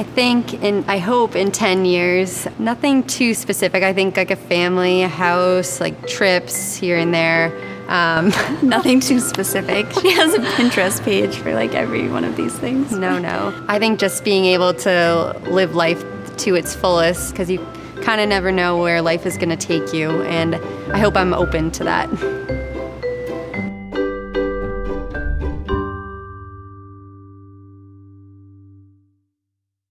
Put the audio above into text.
I think, and I hope in 10 years, nothing too specific. I think like a family, a house, like trips here and there. Um, Nothing too specific. She has a Pinterest page for like every one of these things. no, no. I think just being able to live life to its fullest because you kind of never know where life is going to take you. And I hope I'm open to that.